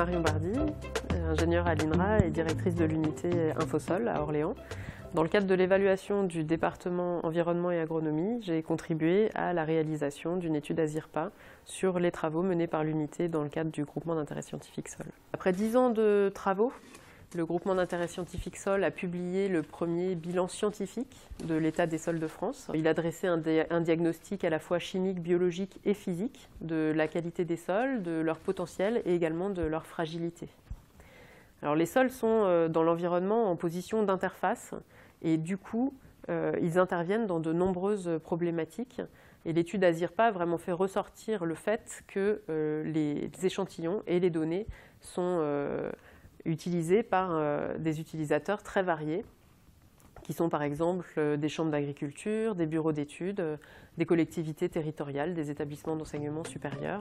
Marion Bardy, ingénieure à l'INRA et directrice de l'unité Infosol à Orléans. Dans le cadre de l'évaluation du département environnement et agronomie, j'ai contribué à la réalisation d'une étude ASIRPA sur les travaux menés par l'unité dans le cadre du groupement d'intérêt scientifique SOL. Après dix ans de travaux, le groupement d'intérêt scientifique SOL a publié le premier bilan scientifique de l'état des sols de France. Il a dressé un, diagnostic à la fois chimique, biologique et physique de la qualité des sols, de leur potentiel et également de leur fragilité. Alors les sols sont euh, dans l'environnement en position d'interface et du coup, euh, ils interviennent dans de nombreuses problématiques. Et l'étude ASIRPA a vraiment fait ressortir le fait que euh, les échantillons et les données sont utilisés par des utilisateurs très variés, qui sont par exemple des chambres d'agriculture, des bureaux d'études, des collectivités territoriales, des établissements d'enseignement supérieur.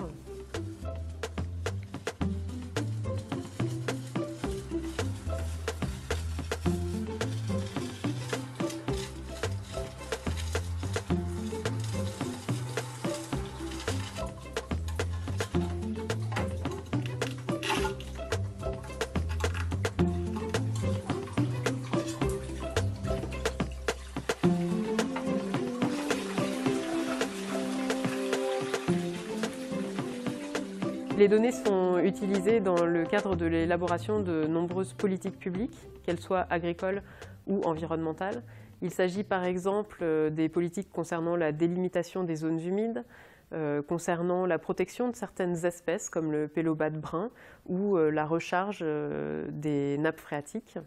Les données sont utilisées dans le cadre de l'élaboration de nombreuses politiques publiques, qu'elles soient agricoles ou environnementales. Il s'agit par exemple euh, des politiques concernant la délimitation des zones humides, euh, concernant la protection de certaines espèces comme le pélobate brun ou euh, la recharge des nappes phréatiques.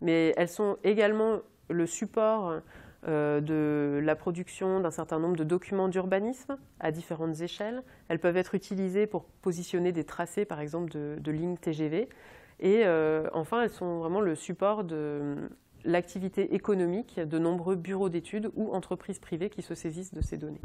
Mais elles sont également le support de la production d'un certain nombre de documents d'urbanisme à différentes échelles. Elles peuvent être utilisées pour positionner des tracés, par exemple, de, lignes TGV. Et euh, enfin, elles sont vraiment le support de l'activité économique de nombreux bureaux d'études ou entreprises privées qui se saisissent de ces données.